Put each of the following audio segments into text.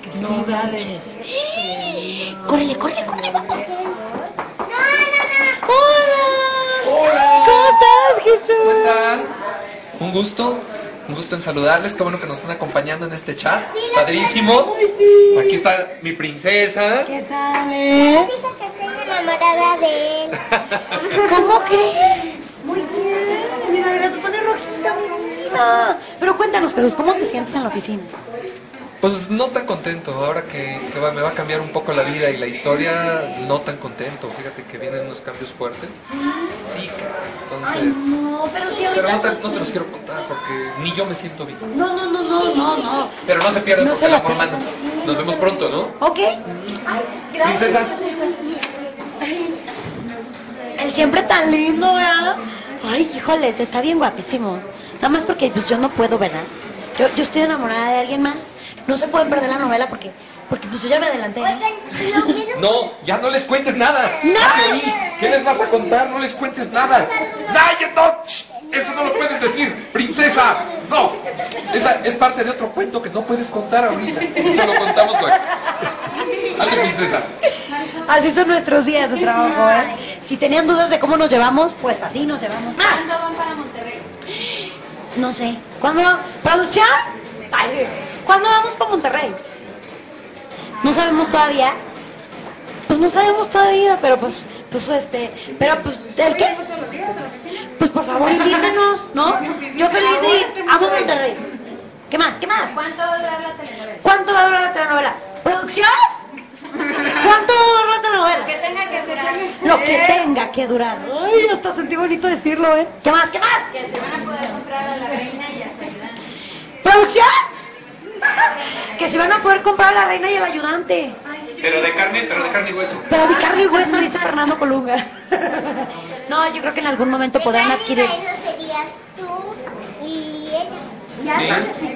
que sí, manches. Córrele, córrele, córrele, vamos. Hola. Hola. ¿Cómo estás, Jesús? ¿Cómo están? Un gusto, un gusto en saludarles. Qué bueno que nos están acompañando en este chat. Padrísimo. Aquí está mi princesa. ¿Qué tal, eh? Dice que estoy enamorada de él. ¿Cómo crees? Muy bien. Mira, mira, se pone rojita, mi vida. Pero cuéntanos, Jesús, ¿cómo te sientes en la oficina? Pues no tan contento. Ahora que, que va- me va a cambiar un poco la vida y la historia, no tan contento. Fíjate que vienen unos cambios fuertes. Sí, cara. Ay, Entonces. no, pero sí, Pero no ahorita. te, no te los quiero contar porque ni yo me siento bien. No, no, no, no, no, no. Pero no se pierdan No porque se el la amor manda. Nos no vemos pronto, ¿no? ¿Ok? Ay, gracias. Princesa. Él siempre tan lindo, ¿verdad? Ay, híjoles, está bien guapísimo. Nada más porque pues yo no puedo, ¿verdad? Yo, yo estoy enamorada de alguien más. No se pueden perder la novela porque, porque pues yo ya me adelanté. Oigan, ¿no ya no les cuentes nada. No. ¿Qué les vas a contar? No les cuentes nada. ¡Nadie, no! Eso no lo puedes decir, princesa. No. Esa es parte de otro cuento que no puedes contar ahorita. Eso lo contamos luego. Hazle, princesa. Así son nuestros días de trabajo, ¿eh? Si tenían dudas de cómo nos llevamos, pues así nos llevamos más. ¿Cuándo van para Monterrey? No sé. ¿Cuándo? ¿Producción? Ay. ¿Cuándo vamos para Monterrey? No sabemos todavía. Pues no sabemos todavía, pero pues, pues este, pero pues, ¿el qué? Pues por favor invítenos, ¿no? Yo feliz de ir. Amo Monterrey. ¿Qué más? ¿Qué más? ¿Cuánto va a durar la telenovela? ¿Cuánto va a durar la telenovela? ¿Producción? ¿Cuánto va a durar la telenovela? Que tenga que durar. Lo que tenga que durar. Ay, hasta sentí bonito decirlo, ¿eh? ¿Qué más? ¿Qué más? Que se van a poder comprar a la reina y a su ayudante. ¿Producción? que se van a poder comprar a la reina y el ayudante. Pero de carne, pero de carne y hueso. Pero de carne y hueso, dice Fernando Colunga. no, yo creo que en algún momento podrán adquirir. Eso serías tú y ella. Sí.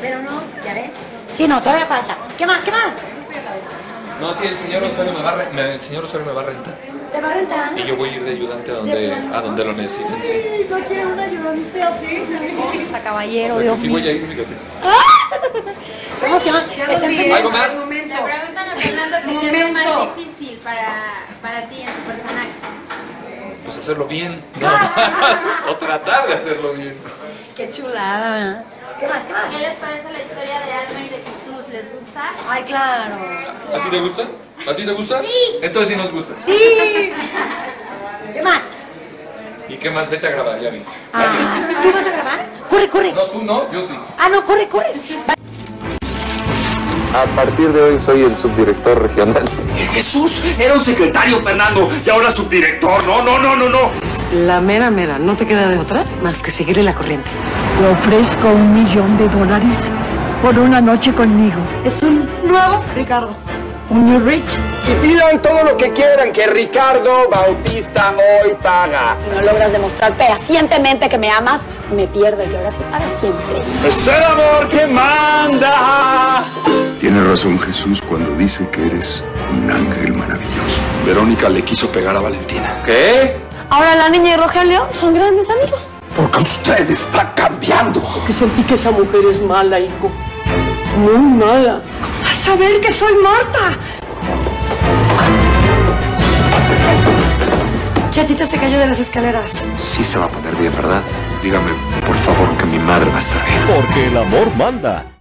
Pero no, ya ven. Sí, no, todavía falta. ¿Qué más? ¿Qué más? No, sí, el señor Osorio me va a, me- el señor Osorio me va a rentar. ¿Te va a rentar? Y yo voy a ir de ayudante a donde, a donde lo necesiten, sí. Ay, no quiere un ayudante así. Hermosa, caballero, O sea, que Dios sí mío. voy a ir, fíjate. ¿Cómo se llama? Está en primer- ¿Algo más? Le preguntan a Fernando qué es lo más difícil para, para ti en tu personaje. Pues hacerlo bien, ¿no? o tratar de hacerlo bien. Qué chulada, ¿verdad? ¿Qué más? ¿Qué más? ¿Qué les parece la historia de Alma y de Jesús? ¿Les gusta? Ay, claro. ¿A ti te gusta? ¿A ti te gusta? Sí. Entonces sí nos gusta. Sí. ¿Qué más? ¿Y qué más? Vete a grabar, ya vi. Ah, ¿tú vas a grabar? Corre, corre. No, tú no, yo sí. Ah, no, corre, corre. A partir de hoy soy el subdirector regional. Jesús, era un secretario, Fernando, y ahora subdirector. No, no, no, no, no. La mera mera, no te queda de otra más que seguirle la corriente. Le ofrezco un millón de dólares por una noche conmigo. Es un nuevo Ricardo. Un new rich. Y pidan todo lo que quieran, que Ricardo Bautista hoy paga. Si no logras demostrar fehacientemente que me amas, me pierdes y ahora sí para siempre. Es el amor que manda. Razón Jesús cuando dice que eres un ángel maravilloso. Verónica le quiso pegar a Valentina. ¿Qué? Ahora la niña y Rogelio son grandes amigos. Porque usted está cambiando. Que sentí que esa mujer es mala, hijo. Muy mala. A saber que soy Marta. Jesús. Chatita se cayó de las escaleras. Sí se va a poner bien, ¿verdad? Dígame, por favor, que mi madre va a estar bien. Porque el amor manda.